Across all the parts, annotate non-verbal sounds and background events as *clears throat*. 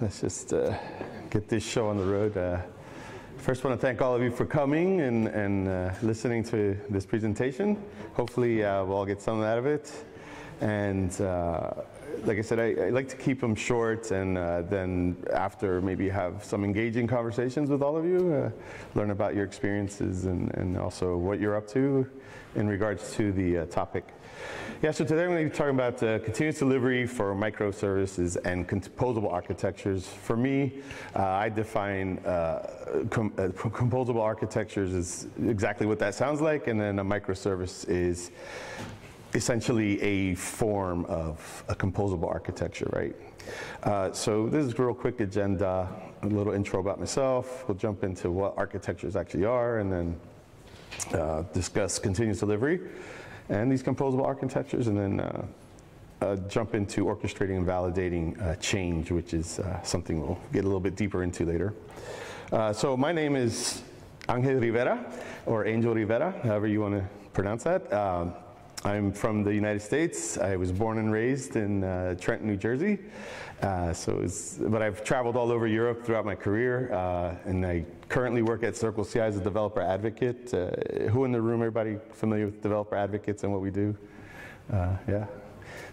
let's just uh, get this show on the road. Uh, first, want to thank all of you for coming and, and uh, listening to this presentation. Hopefully, uh, we'll all get something out of it. And uh, like I said, I, I, like to keep them short and uh, then after maybe have some engaging conversations with all of you, learn about your experiences and, and also what you're up to in regards to the topic. Yeah, so today I'm going to be talking about uh, continuous delivery for microservices and composable architectures. For me, uh, I define uh, com uh, composable architectures as exactly what that sounds like, and then a microservice is essentially a form of a composable architecture, right? Uh, so this is a real quick agenda, a little intro about myself. We'll jump into what architectures actually are, and then uh, discuss continuous delivery and these composable architectures, and then uh, uh, jump into orchestrating and validating uh, change, which is uh, something we'll get a little bit deeper into later. Uh, so my name is Angel Rivera, or Angel Rivera, however you want to pronounce that. Um, I'm from the United States. I was born and raised in uh, Trenton, New Jersey. Uh, so but I've traveled all over Europe throughout my career, uh, and I currently work at Circle CI as a developer advocate. Uh, who in the room, everybody familiar with developer advocates and what we do? Uh, yeah.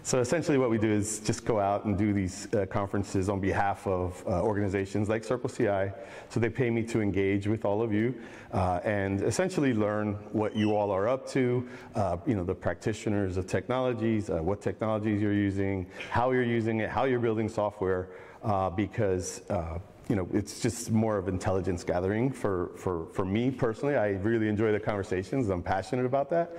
So essentially what we do is just go out and do these uh, conferences on behalf of uh, organizations like Circle CI. So they pay me to engage with all of you uh, and essentially learn what you all are up to, uh, you know, the practitioners of technologies, uh, what technologies you're using, how you're using it, how you're building software, uh, because you know, it's just more of intelligence gathering for, for, for me personally. I really enjoy the conversations. I'm passionate about that.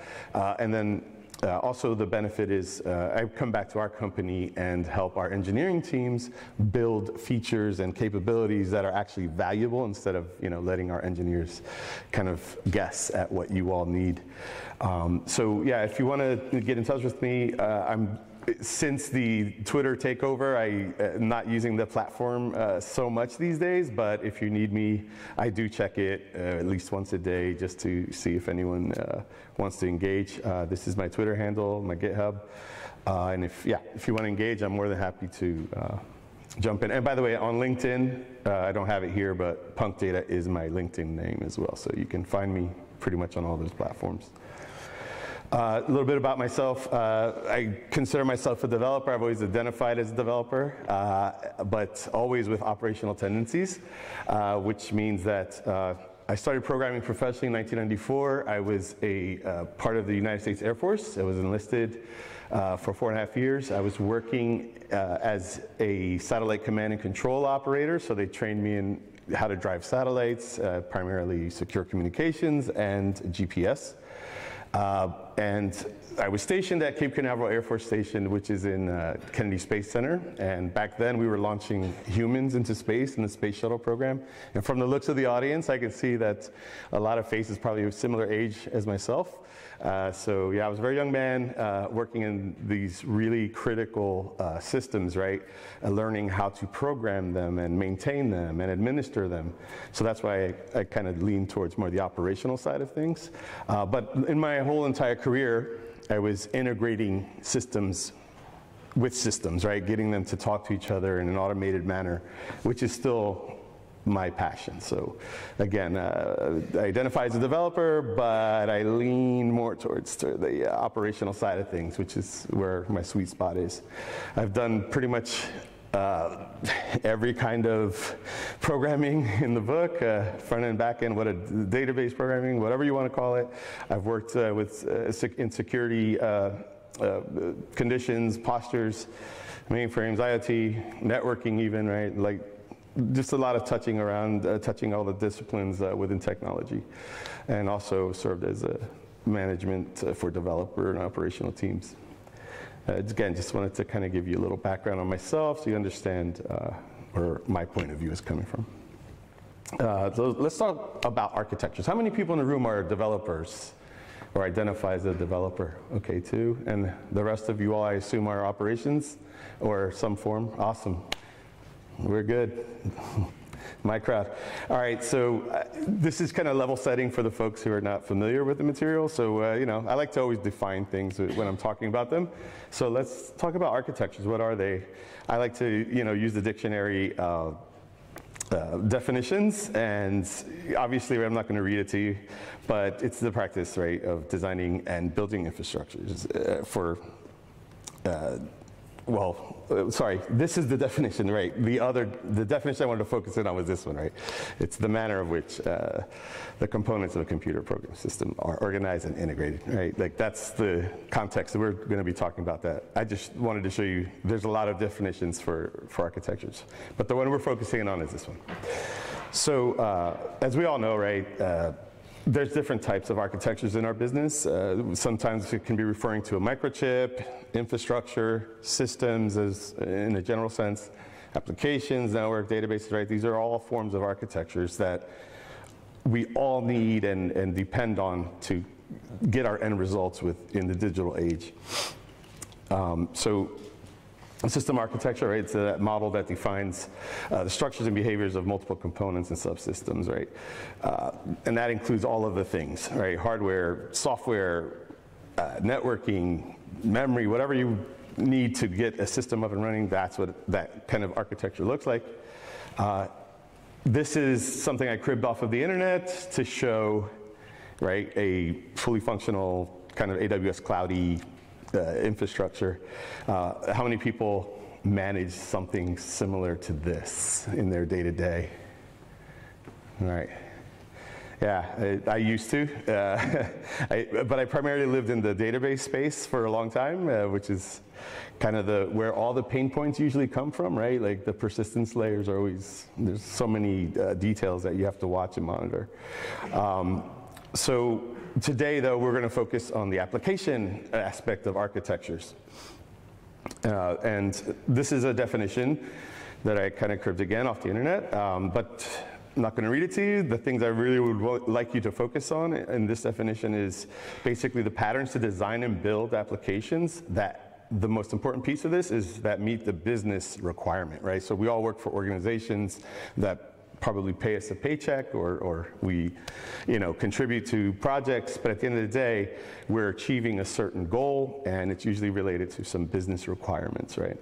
and then uh, also, the benefit is uh, I come back to our company and help our engineering teams build features and capabilities that are actually valuable instead of you know letting our engineers kind of guess at what you all need. Um, so yeah, if you want to get in touch with me, uh, I'm since the Twitter takeover, I am uh, not using the platform uh, so much these days, but if you need me, I do check it uh, at least once a day just to see if anyone uh, wants to engage. Uh, this is my Twitter handle, my GitHub. Uh, and if, yeah, if you want to engage, I'm more than happy to jump in. And by the way, on LinkedIn, I don't have it here, but Punk Data is my LinkedIn name as well. So you can find me pretty much on all those platforms. Uh, a little bit about myself. Uh, I consider myself a developer. I've always identified as a developer, uh, but always with operational tendencies, uh, which means that uh, I started programming professionally in 1994. I was a uh, part of the United States Air Force. I was enlisted for four and a half years. I was working as a satellite command and control operator, so they trained me in how to drive satellites, primarily secure communications and GPS. Uh, and I was stationed at Cape Canaveral Air Force Station, which is in uh, Kennedy Space Center. And back then we were launching humans into space in the space shuttle program. And from the looks of the audience, I can see that a lot of faces probably of similar age as myself. Uh, so yeah, I was a very young man uh, working in these really critical uh, systems, right? Uh, learning how to program them and maintain them and administer them. So that's why I, I kind of lean towards more the operational side of things. Uh, but in my whole entire career, I was integrating systems with systems, right? Getting them to talk to each other in an automated manner, which is still my passion. So again, uh, I identify as a developer, but I lean more towards to the uh, operational side of things, which is where my sweet spot is. I've done pretty much uh, every kind of programming *laughs* in the book, uh, front end, back end, what a database programming, whatever you want to call it. I've worked uh, with uh, in security conditions, postures, mainframes, IoT, networking, even right, like just a lot of touching around, touching all the disciplines within technology, and also served as a management for developer and operational teams. Uh, again, just wanted to kind of give you a little background on myself so you understand uh, where my point of view is coming from. Uh, so let's talk about architectures. How many people in the room are developers or identify as a developer? Okay, two. And the rest of you all, I assume, are operations or some form? Awesome. We're good. *laughs* my. All right, so uh, this is kind of level setting for the folks who are not familiar with the material. So, uh, you know, I like to always define things when I'm talking about them. So let's talk about architectures. What are they? I like to, you know, use the dictionary uh, uh, definitions, and obviously I'm not going to read it to you, but it's the practice, right, of designing and building infrastructures uh, for uh, well, uh, sorry, this is the definition, right? The other, the definition I wanted to focus in on was this one, right? It's the manner of which uh, the components of a computer program system are organized and integrated, right? Like that's the context that we're going to be talking about that. I just wanted to show you there's a lot of definitions for, for architectures, but the one we're focusing on is this one. So uh, as we all know, right, uh, there's different types of architectures in our business. Uh, sometimes it can be referring to a microchip, infrastructure, systems as in a general sense, applications, network, databases, right? These are all forms of architectures that we all need and, and depend on to get our end results with in the digital age. Um, so system architecture, right? It's a model that defines uh, the structures and behaviors of multiple components and subsystems, right? Uh, and that includes all of the things, right? Hardware, software, uh, networking, memory, whatever you need to get a system up and running, that's what that kind of architecture looks like. Uh, this is something I cribbed off of the internet to show, right, a fully functional kind of AWS cloudy uh, infrastructure. Uh, how many people manage something similar to this in their day to day? All right. Yeah, I, I used to, uh, *laughs* I, but I primarily lived in the database space for a long time, uh, which is kind of the where all the pain points usually come from, right? Like the persistence layers are always there's so many uh, details that you have to watch and monitor. Um, so today, though, we're going to focus on the application aspect of architectures. Uh, and this is a definition that I kind of cribbed again off the internet, um, but I'm not going to read it to you. The things I really would like you to focus on in this definition is basically the patterns to design and build applications that the most important piece of this is that meet the business requirement, right? So we all work for organizations that probably pay us a paycheck or, or we you know, contribute to projects, but at the end of the day, we're achieving a certain goal and it's usually related to some business requirements, right?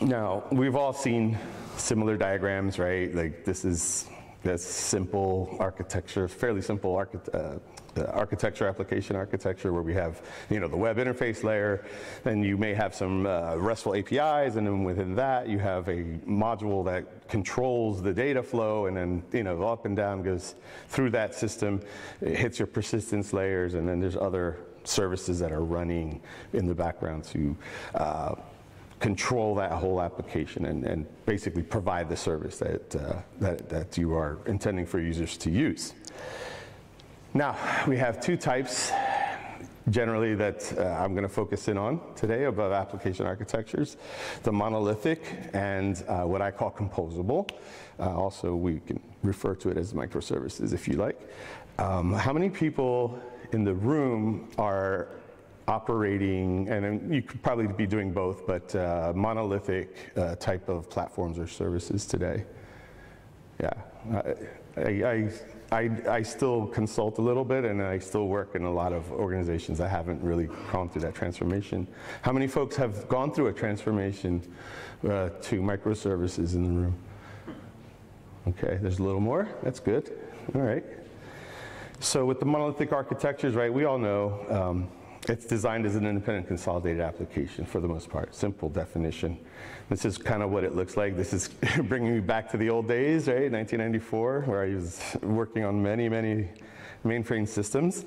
Now, we've all seen similar diagrams, right? Like this is this simple architecture, fairly simple architecture. uh, architecture, application architecture, where we have you know the web interface layer. Then you may have some uh, RESTful APIs, and then within that you have a module that controls the data flow, and then you know up and down goes through that system. It hits your persistence layers, and then there's other services that are running in the background to. Uh, control that whole application and, and, basically provide the service that, uh, that, that you are intending for users to use. Now, we have two types generally that uh, I'm going to focus in on today above application architectures, the monolithic and uh, what I call composable. Uh, also, we can refer to it as microservices if you like. Um, how many people in the room are operating, and you could probably be doing both, but uh, monolithic uh, type of platforms or services today? Yeah, I, I, I, I, still consult a little bit and I still work in a lot of organizations that haven't really gone through that transformation. How many folks have gone through a transformation uh, to microservices in the room? Okay, there's a little more. That's good. All right. So with the monolithic architectures, right, we all know um, it's designed as an independent consolidated application for the most part, simple definition. This is kind of what it looks like. This is *laughs* bringing me back to the old days, right, 1994, where I was working on many, many mainframe systems.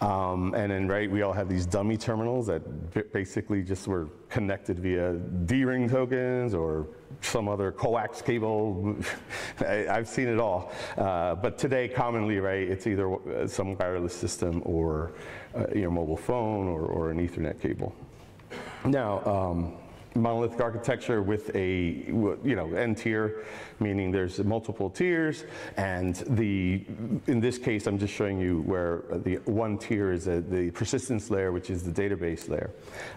Um, and then, right, we all have these dummy terminals that basically just were connected via D-ring tokens or some other coax cable. *laughs* I, have seen it all. Uh, but today, commonly, right, it's either uh, some wireless system or uh, your mobile phone or, or, an Ethernet cable. Now, um, monolithic architecture with a you know n tier meaning there's multiple tiers and the in this case i'm just showing you where the one tier is a, the persistence layer which is the database layer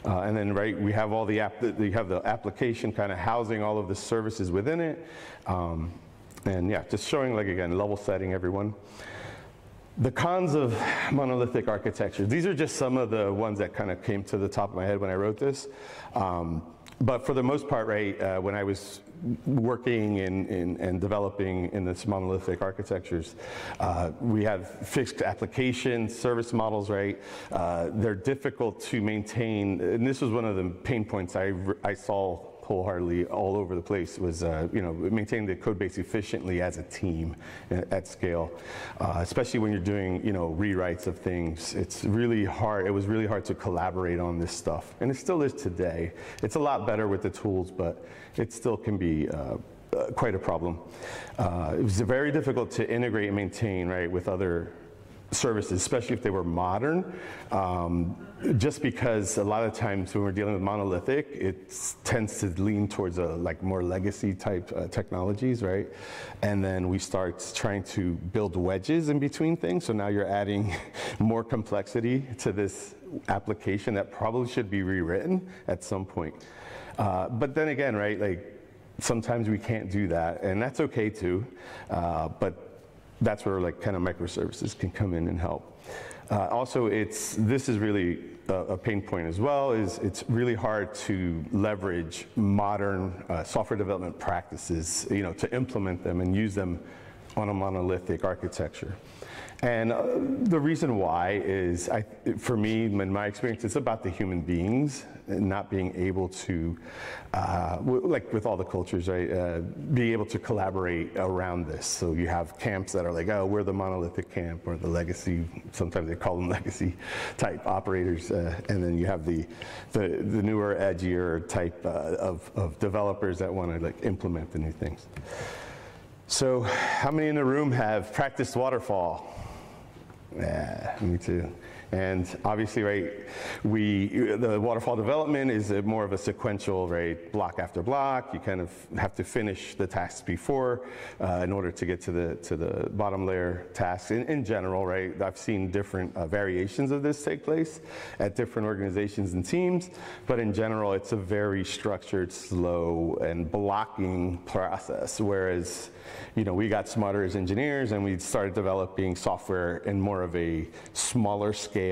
uh, and then right we have all the app you have the application kind of housing all of the services within it um, and yeah, just showing like again, level setting everyone. The cons of monolithic architecture. These are just some of the ones that kind of came to the top of my head when I wrote this. Um, but for the most part, right, uh, when I was working in, in, and developing in this monolithic architectures, uh, we have fixed application service models, right? Uh, they're difficult to maintain, and this was one of the pain points I, I saw wholeheartedly all over the place was, uh, you know, maintaining the code base efficiently as a team at scale, uh, especially when you're doing, you know, rewrites of things. It's really hard. It was really hard to collaborate on this stuff, and it still is today. It's a lot better with the tools, but it still can be. Uh, uh quite a problem. Uh, it was very difficult to integrate and maintain, right, with other services, especially if they were modern, um, just because a lot of times when we're dealing with monolithic, it tends to lean towards a like more legacy type uh, technologies, right? And then we start trying to build wedges in between things. So now you're adding *laughs* more complexity to this application that probably should be rewritten at some point. Uh, but then again, right, like sometimes we can't do that, and that's okay too. Uh, but that's where like kind of microservices can come in and help. Uh, also, it's this is really a, a, pain point as well. Is it's really hard to leverage modern uh, software development practices, you know, to implement them and use them on a monolithic architecture. And uh, the reason why is, I, for me, in my experience, it's about the human beings not being able to, uh, like with all the cultures, right, uh, be able to collaborate around this. So you have camps that are like, oh, we're the monolithic camp or the legacy, sometimes they call them *laughs* legacy type operators. Uh, and then you have the, the, the newer, edgier type uh, of, of developers that want to like implement the new things. So how many in the room have practiced waterfall? Yeah, me too. And obviously, right, we, the waterfall development is more of a sequential, right, block after block. You kind of have to finish the tasks before uh, in order to get to the, to the bottom layer tasks. In, in general, right, I've seen different uh, variations of this take place at different organizations and teams, but in general, it's a very structured, slow, and blocking process, whereas you know, we got smarter as engineers and we started developing software in more of a smaller scale,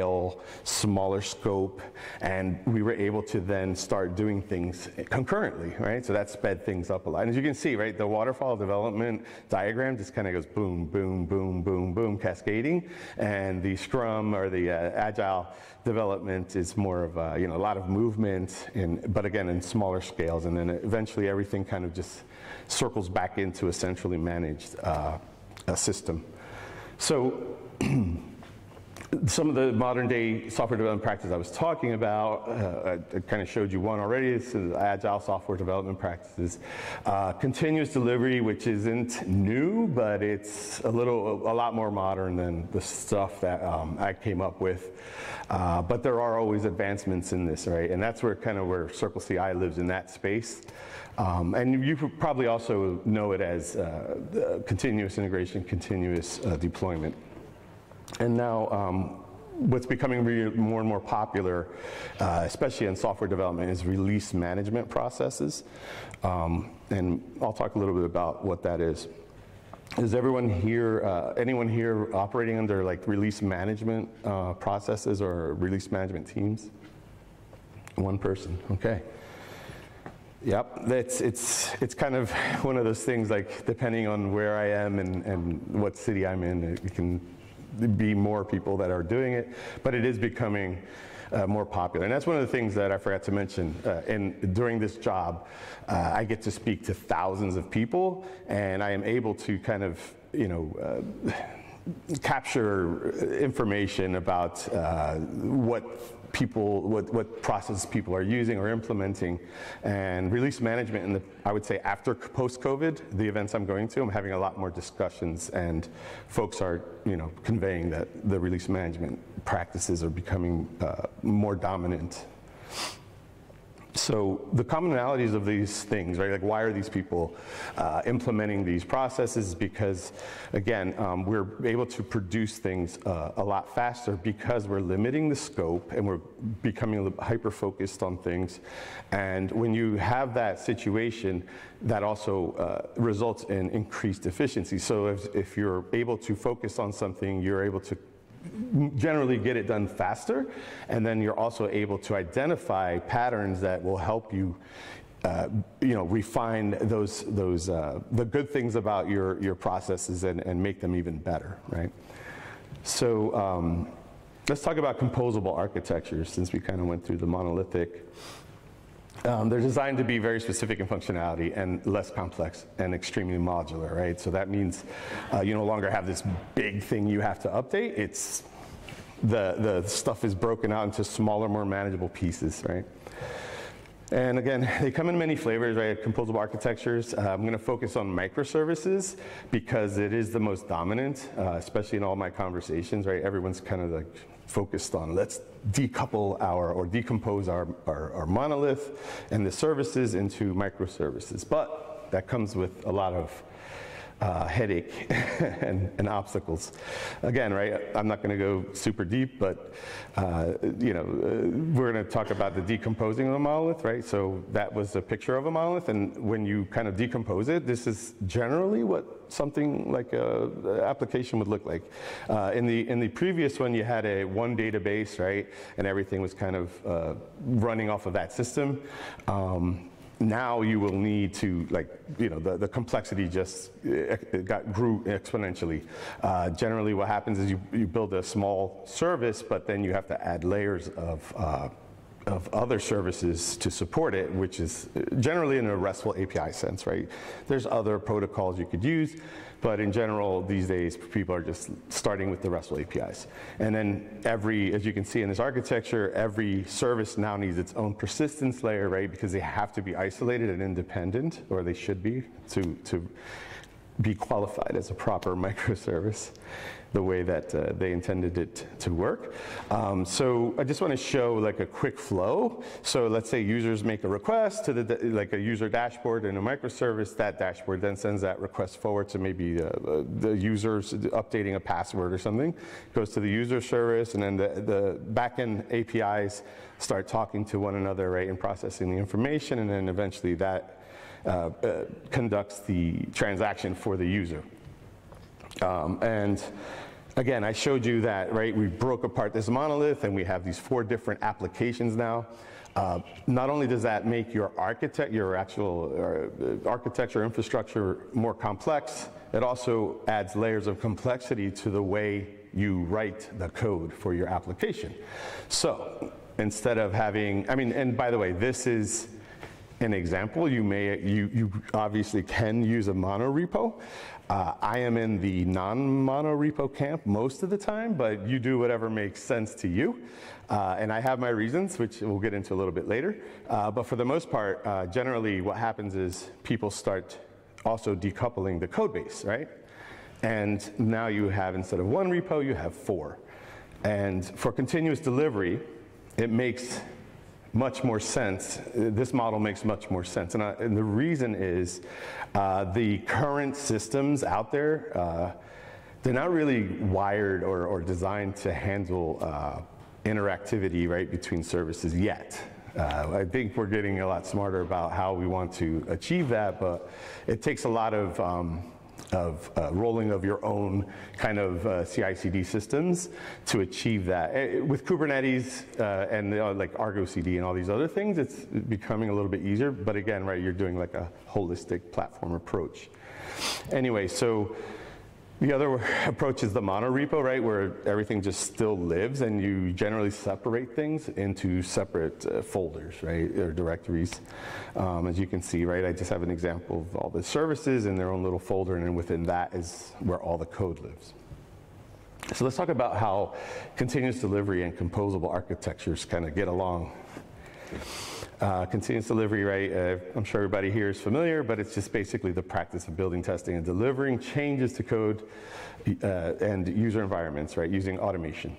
smaller scope, and we were able to then start doing things concurrently, right? So that sped things up a lot. And as you can see, right, the waterfall development diagram just kind of goes boom, boom, boom, boom, boom, cascading. And the Scrum or the uh, Agile development is more of a, you know, a lot of movement, in, but again, in smaller scales. And then eventually everything kind of just circles back into a centrally managed uh, system. So *clears throat* some of the modern day software development practices I was talking about, uh, I, I kind of showed you one already. It's agile software development practices. Uh, continuous delivery, which isn't new, but it's a little, a lot more modern than the stuff that um, I came up with. Uh, but there are always advancements in this, right? And that's where kind of where Circle CI lives in that space. Um, and you probably also know it as uh, continuous integration, continuous uh, deployment. And now, um, what's becoming more and more popular, uh, especially in software development, is release management processes. Um, and I'll talk a little bit about what that is. Is everyone here, uh, anyone here operating under like release management uh, processes or release management teams? One person, okay. Yep, it's, it's, it's kind of *laughs* one of those things like depending on where I am and, and what city I'm in, it can be more people that are doing it, but it is becoming uh, more popular. And that's one of the things that I forgot to mention. Uh, and during this job, uh, I get to speak to thousands of people, and I am able to kind of, you know, uh, capture information about uh, what people, what, what processes people are using or implementing. And release management, in the, I would say after post-COVID, the events I'm going to, I'm having a lot more discussions and folks are, you know, conveying that the release management practices are becoming uh, more dominant. So the commonalities of these things, right? Like why are these people uh, implementing these processes? Because again, um, we're able to produce things uh, a lot faster because we're limiting the scope and we're becoming hyper focused on things. And when you have that situation, that also uh, results in increased efficiency. So if, if you're able to focus on something, you're able to generally get it done faster. And then you're also able to identify patterns that will help you uh, you know, refine those, those uh, the good things about your, your processes and, and make them even better, right? So um, let's talk about composable architectures since we kind of went through the monolithic. Um, they're designed to be very specific in functionality and less complex and extremely modular, right? So that means uh, you no longer have this big thing you have to update. It's the, the stuff is broken out into smaller, more manageable pieces, right? And again, they come in many flavors, right? Composable architectures. Uh, I'm going to focus on microservices because it is the most dominant, uh, especially in all my conversations, right? Everyone's kind of like focused on let's decouple our or decompose our, our, our monolith and the services into microservices. But that comes with a lot of uh, headache *laughs* and, and, obstacles. Again, right, I'm not going to go super deep, but uh, you know, uh, we're going to talk about the decomposing of a monolith, right? So that was a picture of a monolith, and when you kind of decompose it, this is generally what something like a, application would look like. Uh, in the in the previous one, you had a one database, right, and everything was kind of uh, running off of that system. Um, now you will need to like you know the, the complexity just it got grew exponentially uh, generally what happens is you, you build a small service but then you have to add layers of uh, of other services to support it, which is generally in a RESTful API sense, right? There's other protocols you could use, but in general, these days, people are just starting with the RESTful APIs. And then every, as you can see in this architecture, every service now needs its own persistence layer, right? Because they have to be isolated and independent, or they should be, to, to be qualified as a proper *laughs* microservice the way that uh, they intended it to work. Um, so I just want to show like a quick flow. So let's say users make a request to the like a user dashboard in a microservice. That dashboard then sends that request forward to maybe uh, the users updating a password or something. Goes to the user service, and then the, the backend APIs start talking to one another, right, and processing the information, and then eventually that uh, uh, conducts the transaction for the user. Um, and again, I showed you that, right? We broke apart this monolith and we have these four different applications now. Uh, not only does that make your architect, your actual uh, architecture infrastructure more complex, it also adds layers of complexity to the way you write the code for your application. So instead of having, I mean, and by the way, this is an example. You may, you, you obviously can use a monorepo. Uh, I am in the non-monorepo camp most of the time, but you do whatever makes sense to you. Uh, and I have my reasons, which we'll get into a little bit later. Uh, but for the most part, uh, generally what happens is people start also decoupling the code base, right? And now you have, instead of one repo, you have four. And for continuous delivery, it makes much more sense. This model makes much more sense. And, I, and the reason is uh, the current systems out there, uh, they're not really wired or, or designed to handle uh, interactivity right between services yet. Uh, I think we're getting a lot smarter about how we want to achieve that, but it takes a lot of um, of uh, rolling of your own kind of uh, CI/CD systems to achieve that. Eh, with Kubernetes uh, and uh, like Argo CD and all these other things, it's becoming a little bit easier. But again, right, you're doing like a holistic platform approach. Anyway, so the other *laughs* approach is the monorepo, right, where everything just still lives and you generally separate things into separate uh, folders, right, or directories. Um, as you can see, right, I just have an example of all the services in their own little folder and then within that is where all the code lives. So let's talk about how continuous delivery and composable architectures kind of get along. Uh, continuous delivery, right? Uh, I'm sure everybody here is familiar, but it's just basically the practice of building, testing, and delivering changes to code uh, and user environments, right, using automation.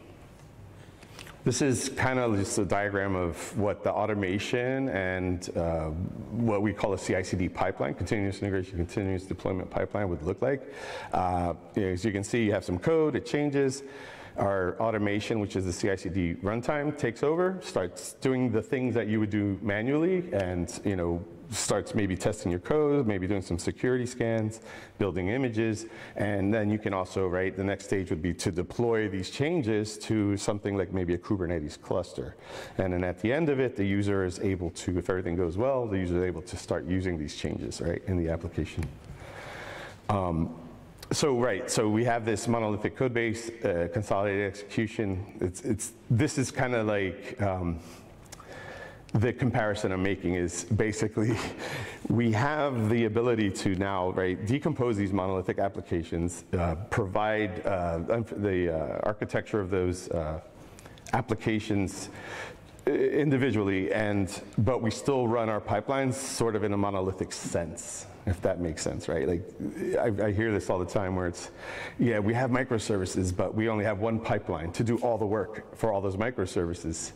This is kind of just a diagram of what the automation and uh, what we call a CI/CD pipeline, continuous integration, continuous deployment pipeline would look like. Uh, as you can see, you have some code, it changes. Our automation, which is the CI/CD runtime, takes over, starts doing the things that you would do manually, and you know starts maybe testing your code, maybe doing some security scans, building images, and then you can also, right, the next stage would be to deploy these changes to something like maybe a Kubernetes cluster. And then at the end of it, the user is able to, if everything goes well, the user is able to start using these changes, right, in the application. Um, so right, so we have this monolithic code base, uh, consolidated execution. It's, it's, this is kind of like um, the comparison I'm making is basically *laughs* we have the ability to now right decompose these monolithic applications, uh, provide uh, the uh, architecture of those uh, applications individually, and but we still run our pipelines sort of in a monolithic sense if that makes sense, right? Like, I, I, hear this all the time where it's, yeah, we have microservices, but we only have one pipeline to do all the work for all those microservices.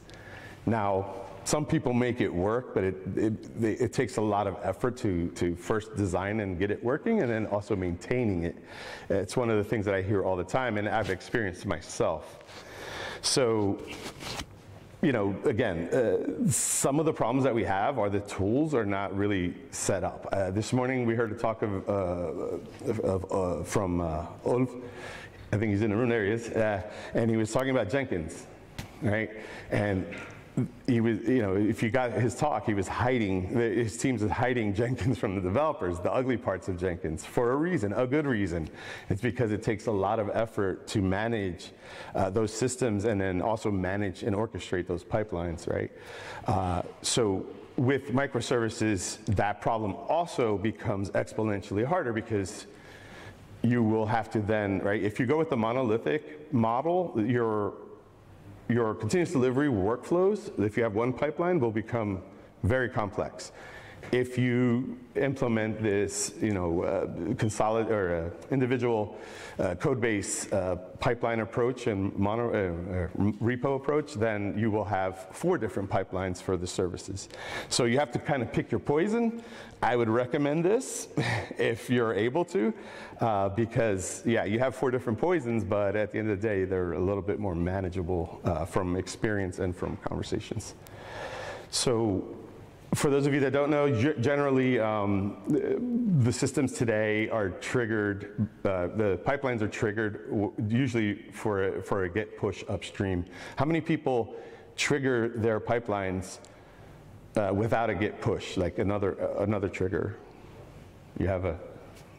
Now, some people make it work, but it, it, it, takes a lot of effort to, to first design and get it working and then also maintaining it. It's one of the things that I hear all the time and I've experienced myself. So, you know, again, uh, some of the problems that we have are the tools are not really set up. Uh, this morning we heard a talk of, uh, of uh, from uh, Ulf. I think he's in the room. There he is, and he was talking about Jenkins, right? And he was, you know, if you got his talk, he was hiding, his teams was hiding Jenkins from the developers, the ugly parts of Jenkins, for a reason, a good reason. It's because it takes a lot of effort to manage uh, those systems and then also manage and orchestrate those pipelines, right? Uh, so with microservices, that problem also becomes exponentially harder because you will have to then, right, if you go with the monolithic model, you're your continuous delivery workflows, if you have one pipeline, will become very complex. If you implement this, you know, uh, consolidate or uh, individual uh, code base uh, pipeline approach and mono, uh, uh, repo approach, then you will have four different pipelines for the services. So you have to kind of pick your poison. I would recommend this *laughs* if you're able to, because yeah, you have four different poisons, but at the end of the day, they're a little bit more manageable from experience and from conversations. So for those of you that don't know, generally um, the systems today are triggered, uh, the pipelines are triggered usually for a, for a git push upstream. How many people trigger their pipelines uh, without a git push, like another, uh, another trigger? You have a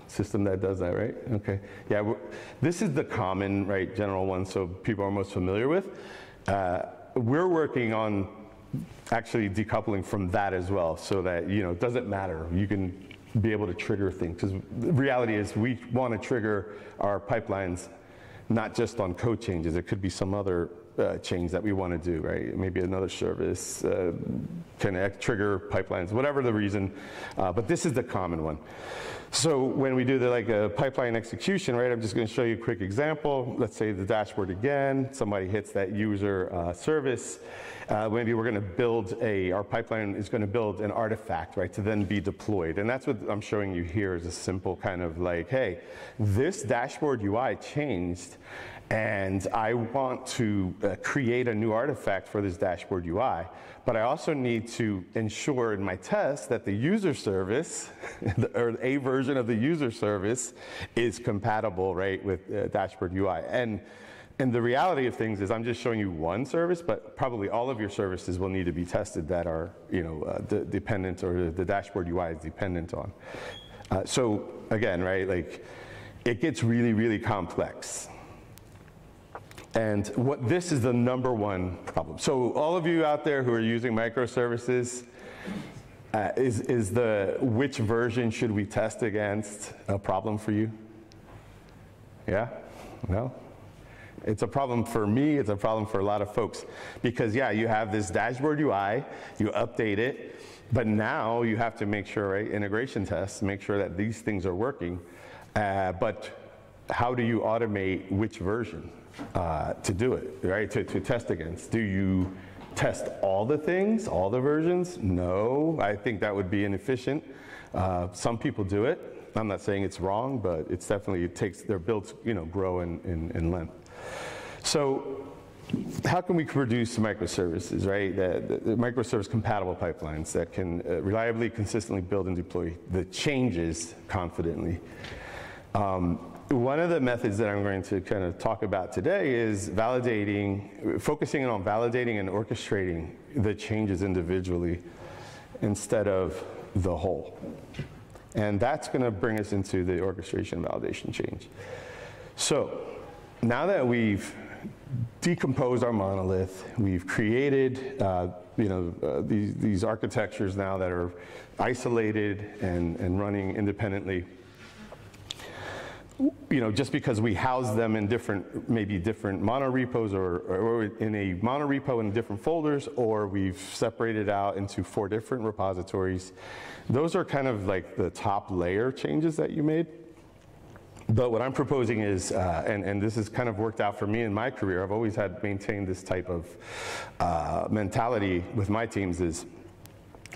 system that does that, right? Okay. Yeah, this is the common, right, general one, so people are most familiar with. Uh, we're working on actually decoupling from that as well so that, you know, it doesn't matter. You can be able to trigger things because the reality is we want to trigger our pipelines not just on code changes. It could be some other uh, change that we want to do, right? Maybe another service uh, can trigger pipelines, whatever the reason. Uh, but this is the common one. So when we do the like a pipeline execution, right? I'm just going to show you a quick example. Let's say the dashboard again. Somebody hits that user uh, service uh, maybe we're going to build a, our pipeline is going to build an artifact, right, to then be deployed. And that's what I'm showing you here is a simple kind of like, hey, this dashboard UI changed, and I want to uh, create a new artifact for this dashboard UI. But I also need to ensure in my test that the user service, *laughs* or a version of the user service, is compatible, right, with uh, dashboard UI. And and the reality of things is I'm just showing you one service, but probably all of your services will need to be tested that are, you know, uh, de dependent or the dashboard UI is dependent on. Uh, so again, right, like it gets really, really complex. And what this is the number one problem. So all of you out there who are using microservices, uh, is, is the which version should we test against a problem for you? Yeah? No? It's a problem for me, it's a problem for a lot of folks. Because, yeah, you have this dashboard UI, you update it, but now you have to make sure, right, integration tests, make sure that these things are working. Uh, but how do you automate which version? Uh, to do it, right? To, to test against. Do you test all the things, all the versions? No, I think that would be inefficient. Uh, some people do it. I'm not saying it's wrong, but it's definitely, it takes, their builds, you know, grow in, in, in length. So how can we produce microservices, right? The, the, the microservice compatible pipelines that can uh, reliably, consistently build and deploy the changes confidently. Um, one of the methods that I'm going to kind of talk about today is validating, focusing on validating and orchestrating the changes individually instead of the whole. And that's going to bring us into the orchestration validation change. So now that we've decomposed our monolith, we've created uh, you know, uh, these, these architectures now that are isolated and, and running independently you know, just because we house them in different, maybe different monorepos or, or in a monorepo in different folders, or we've separated out into four different repositories. Those are kind of like the top layer changes that you made. But what I'm proposing is, uh, and, and this has kind of worked out for me in my career, I've always had maintained this type of uh, mentality with my teams is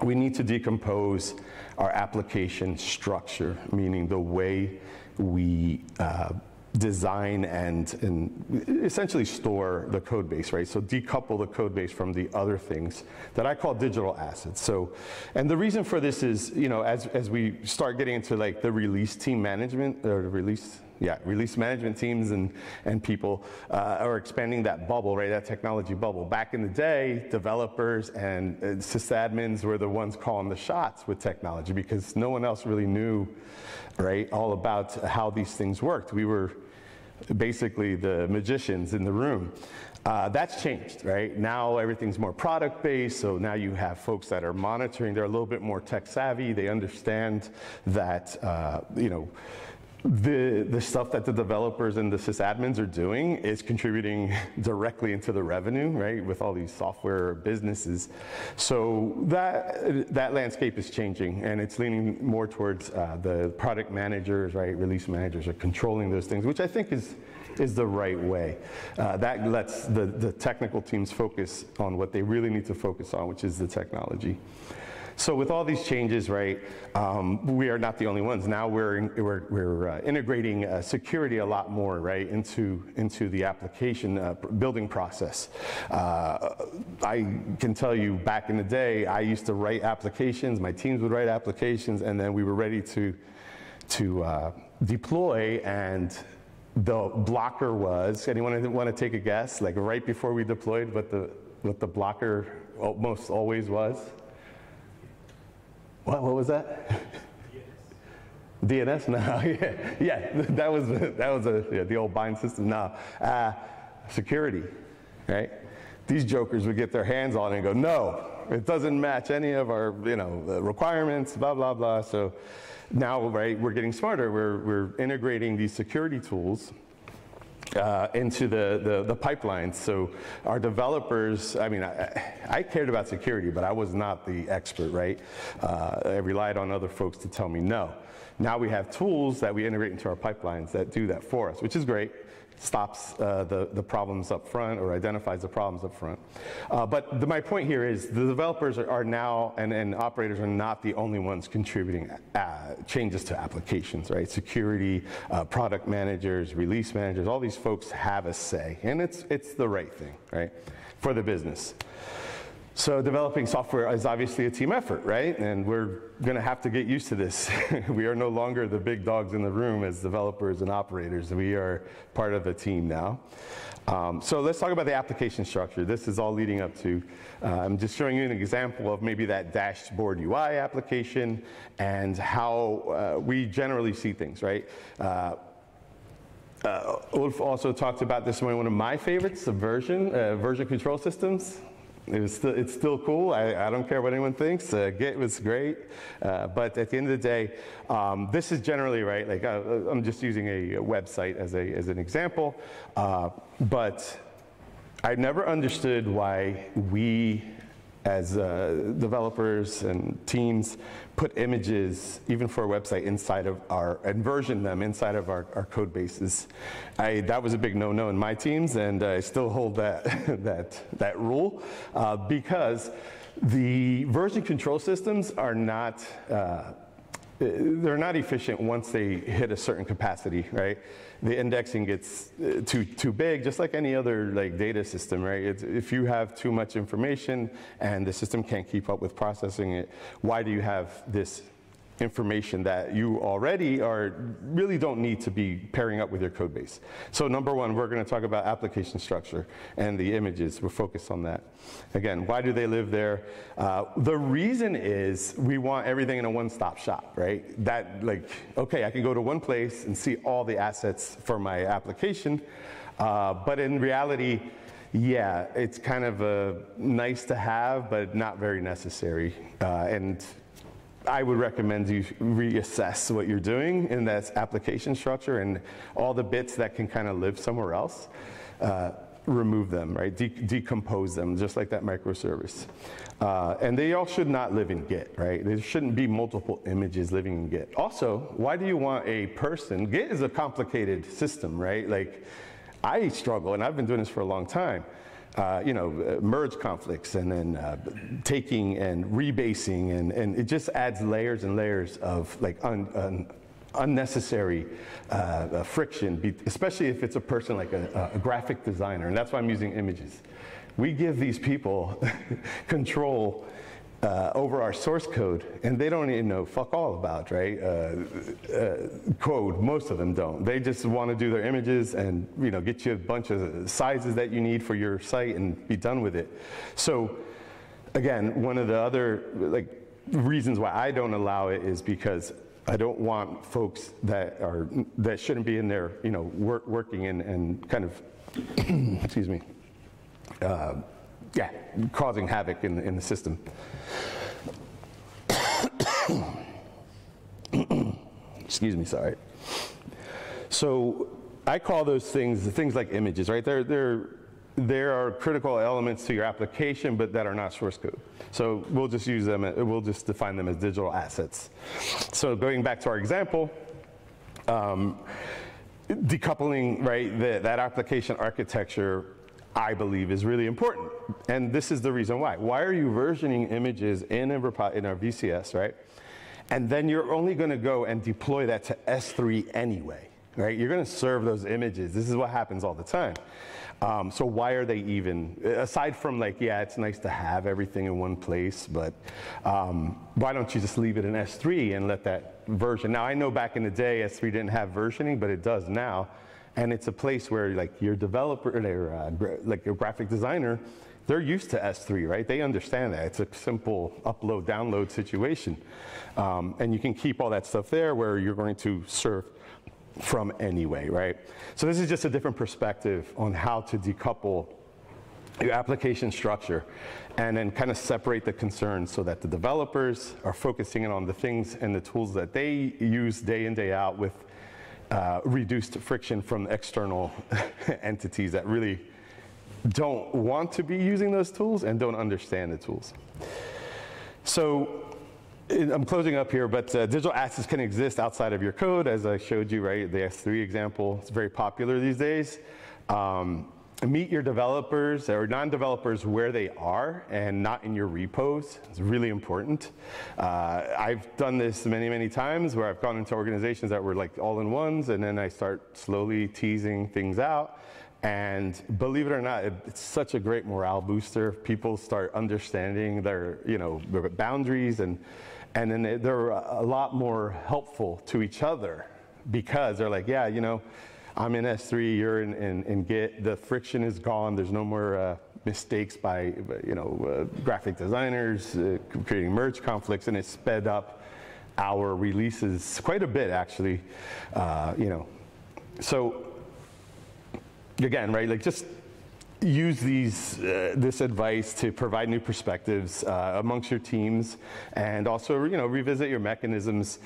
we need to decompose our application structure, meaning the way we uh, design and, and essentially store the code base, right? So decouple the code base from the other things that I call digital assets. So, and the reason for this is, you know, as, as we start getting into like the release team management, or the release yeah, release management teams and, and people uh, are expanding that bubble, right, that technology bubble. Back in the day, developers and uh, sysadmins were the ones calling the shots with technology because no one else really knew, right, all about how these things worked. We were basically the magicians in the room. Uh, that's changed, right? Now everything's more product based, so now you have folks that are monitoring. They're a little bit more tech savvy. They understand that, uh, you know, the, the stuff that the developers and the sysadmins are doing is contributing *laughs* directly into the revenue, right, with all these software businesses. So that, that landscape is changing and it's leaning more towards uh, the product managers, right, release managers are controlling those things, which I think is, is the right way. Uh, that lets the, the technical teams focus on what they really need to focus on, which is the technology. So with all these changes, right, um, we are not the only ones. Now we're, we're, we're uh, integrating uh, security a lot more, right, into, into the application uh, building process. Uh, I can tell you back in the day, I used to write applications, my teams would write applications, and then we were ready to, to uh, deploy and the blocker was, anyone want to take a guess, like right before we deployed what the, what the blocker almost always was? What, what was that? DNS? *laughs* No, *laughs* yeah, yeah, that was that was a, yeah, the old bind system. No, uh, security, right? These jokers would get their hands on it and go, no, it doesn't match any of our, you know, requirements, blah blah blah. So now, right, we're getting smarter. We're we're integrating these security tools uh, into the, the, the, pipelines. So our developers, I mean, I, I, cared about security, but I was not the expert, right? Uh, I relied on other folks to tell me no. Now we have tools that we integrate into our pipelines that do that for us, which is great stops uh, the, the problems up front or identifies the problems up front. Uh, but the, my point here is the developers are, are now and, and, operators are not the only ones contributing uh, changes to applications, right? Security, uh, product managers, release managers, all these folks have a say. And it's, it's the right thing, right, for the business. So developing software is obviously a team effort, right? And we're going to have to get used to this. *laughs* we are no longer the big dogs in the room as developers and operators. We are part of a team now. Um, so let's talk about the application structure. This is all leading up to, uh, I'm just showing you an example of maybe that dashboard UI application and how uh, we generally see things, right? Uh, uh, Ulf also talked about this one, one of my favorites, Subversion, uh, version control systems. It was still, it's still cool. I, I don't care what anyone thinks. Uh, Git was great. Uh, but at the end of the day, um, this is generally right. Like uh, I'm just using a, website as, a, as an example. Uh, but I never understood why we as uh, developers and teams put images, even for a website, inside of our, and version them inside of our, our code bases. I, that was a big no-no in my teams, and I still hold that, *laughs* that, that rule uh, because the version control systems are not, uh, they're not efficient once they hit a certain capacity, right? The indexing gets uh, too, too big, just like any other like data system, right? It's, if you have too much information and the system can't keep up with processing it, why do you have this information that you already are really don't need to be pairing up with your code base. So number one, we're going to talk about application structure and the images. We're focused on that. Again, why do they live there? Uh, the reason is we want everything in a one-stop shop, right? That like, okay, I can go to one place and see all the assets for my application, uh, but in reality, yeah, it's kind of a nice to have, but not very necessary. Uh, and I would recommend you reassess what you're doing in that application structure and all the bits that can kind of live somewhere else. Uh, remove them, right? De decompose them, just like that microservice. Uh, and they all should not live in Git, right? There shouldn't be multiple images living in Git. Also, why do you want a person? Git is a complicated system, right? Like, I struggle, and I've been doing this for a long time uh, you know, uh, merge conflicts and then uh, taking and rebasing, and, and it just adds layers and layers of like un, un, unnecessary uh, uh friction, especially if it's a person like a, a graphic designer, and that's why I'm using images. We give these people *laughs* control uh, over our source code, and they don't even know fuck all about, right? Uh, uh, code, most of them don't. They just want to do their images and, you know, get you a bunch of sizes that you need for your site and be done with it. So, again, one of the other, like, reasons why I don't allow it is because I don't want folks that are, that shouldn't be in there, you know, work, working and, and kind of, *clears throat* excuse me, uh, yeah, causing havoc in, in the system. *coughs* Excuse me, sorry. So I call those things things like images, right? They're, they're, there are critical elements to your application, but that are not source code. So we'll just use them, we'll just define them as digital assets. So going back to our example, um, decoupling, right, the, that application architecture I believe is really important. And this is the reason why. Why are you versioning images in, a, in our VCS, right? And then you're only going to go and deploy that to S3 anyway, right? You're going to serve those images. This is what happens all the time. Um, so why are they even, aside from like, yeah, it's nice to have everything in one place, but um, why don't you just leave it in S3 and let that version? Now I know back in the day S3 didn't have versioning, but it does now and it's a place where like your developer, or, uh, like your graphic designer, they're used to S3, right? They understand that. It's a simple upload, download situation. Um, and you can keep all that stuff there where you're going to serve from anyway, right? So this is just a different perspective on how to decouple your application structure and then kind of separate the concerns so that the developers are focusing in on the things and the tools that they use day in, day out with uh, reduced friction from external *laughs* entities that really don't want to be using those tools and don't understand the tools. So I'm closing up here, but uh, digital assets can exist outside of your code, as I showed you, right? The S3 example, it's very popular these days. Um, meet your developers or non-developers where they are and not in your repos. It's really important. Uh, I've done this many, many times where I've gone into organizations that were like all-in-ones and then I start slowly teasing things out. And believe it or not, it's such a great morale booster. People start understanding their, you know, their boundaries and, and then they're a lot more helpful to each other because they're like, yeah, you know, I'm in S3, you're in, in, in Git. The friction is gone. There's no more uh, mistakes by you know uh, graphic designers uh, creating merge conflicts, and it sped up our releases quite a bit actually. Uh, you know, so again, right? Like just use these uh, this advice to provide new perspectives uh, amongst your teams, and also you know revisit your mechanisms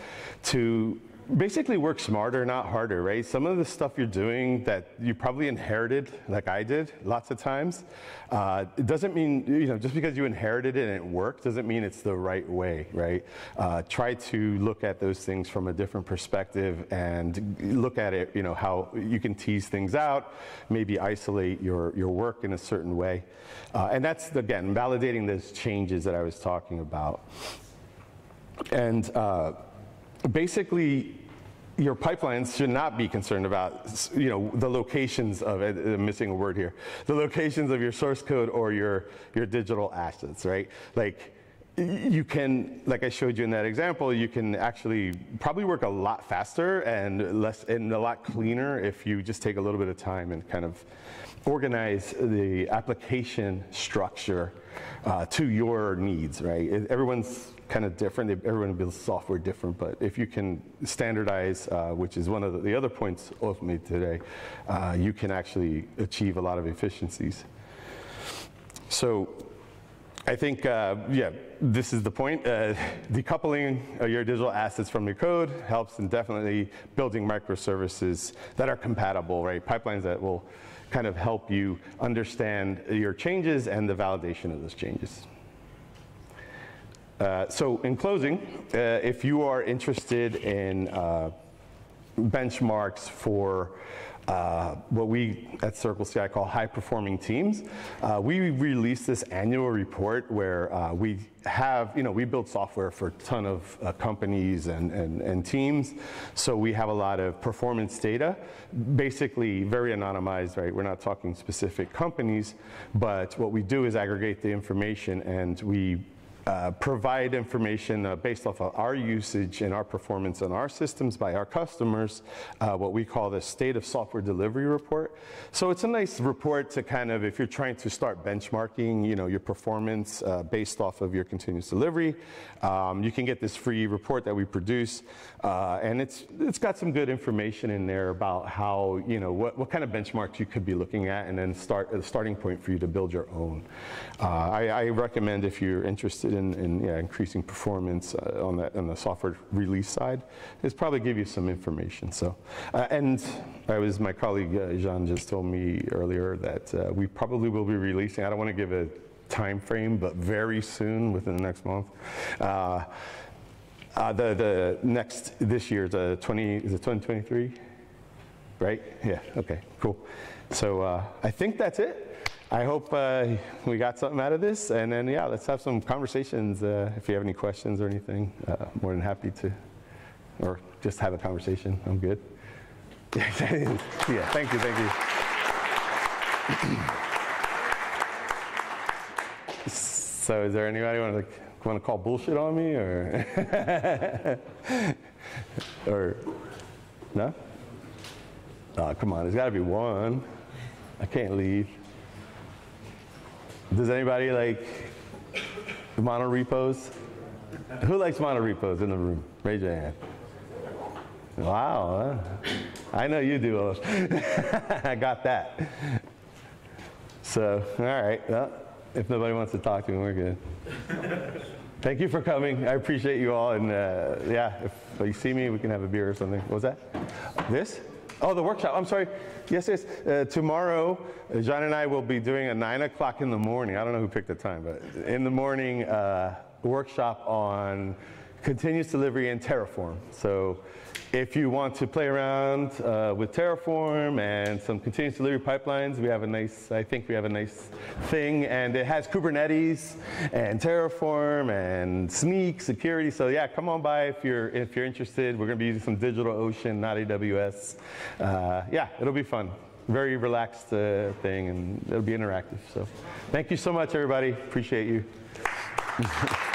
to basically work smarter, not harder, right? Some of the stuff you're doing that you probably inherited, like I did, lots of times, uh, it doesn't mean, you know, just because you inherited it and it worked doesn't mean it's the right way, right? Uh, try to look at those things from a different perspective and look at it, you know, how you can tease things out, maybe isolate your, your work in a certain way. Uh, and that's, again, validating those changes that I was talking about. And uh, basically, your pipelines should not be concerned about, you know, the locations of it. I'm missing a word here. The locations of your source code or your your digital assets, right? Like you can, like I showed you in that example, you can actually probably work a lot faster and less and a lot cleaner if you just take a little bit of time and kind of organize the application structure uh, to your needs, right? Everyone's kind of different. Everyone builds software different, but if you can standardize, uh, which is one of the, the other points Ulf made today, uh, you can actually achieve a lot of efficiencies. So I think, uh, yeah, this is the point. Uh, decoupling your digital assets from your code helps in definitely building microservices that are compatible, right? Pipelines that will kind of help you understand your changes and the validation of those changes. Uh, so in closing, uh, if you are interested in uh, benchmarks for uh, what we at CircleCI call high performing teams. Uh, we release this annual report where uh, we have, you know, we build software for a ton of uh, companies and, and, and, teams. So we have a lot of performance data, basically very anonymized, right? We're not talking specific companies, but what we do is aggregate the information and we uh, provide information uh, based off of our usage and our performance on our systems by our customers, uh, what we call the state of software delivery report. So it's a nice report to kind of, if you're trying to start benchmarking, you know, your performance uh, based off of your continuous delivery, um, you can get this free report that we produce, uh, and it's it's got some good information in there about how, you know, what, what kind of benchmarks you could be looking at, and then start a starting point for you to build your own. I, I recommend if you're interested in, in yeah, increasing performance uh, on, that, on the software release side is probably give you some information. So, uh, and I was my colleague uh, Jean just told me earlier that uh, we probably will be releasing. I don't want to give a time frame, but very soon, within the next month. Uh, uh, the the next this year the 20 is it 2023 right yeah okay cool so uh, I think that's it I hope uh, we got something out of this. And then, yeah, let's have some conversations. Uh, if you have any questions or anything, uh, more than happy to, or just have a conversation. I'm good. *laughs* yeah, thank you, thank you. so, is there anybody want to want to call bullshit on me, or *laughs* or no? Oh, come on, there's got to be one. I can't leave. Does anybody like mono repos? Who likes mono repos in the room? Raise your hand. Wow, I know you do. *laughs* I got that. So, all right. Well, if nobody wants to talk to me, we're good. Thank you for coming. I appreciate you all. And uh, yeah, if you see me, we can have a beer or something. What was that? This? Oh, the workshop. I'm sorry. Yes, yes. Uh, tomorrow, uh, John and I will be doing a 9 o'clock in the morning. I don't know who picked the time, but in the morning, uh, workshop on continuous delivery and Terraform. So if you want to play around uh, with Terraform and some continuous delivery pipelines, we have a nice, I think we have a nice thing. And it has Kubernetes and Terraform and Snyk security. So yeah, come on by if you're, if you're interested. We're going to be using some DigitalOcean, not AWS. Uh, yeah, it'll be fun. Very relaxed uh, thing, and it'll be interactive. So thank you so much, everybody. Appreciate you. *laughs*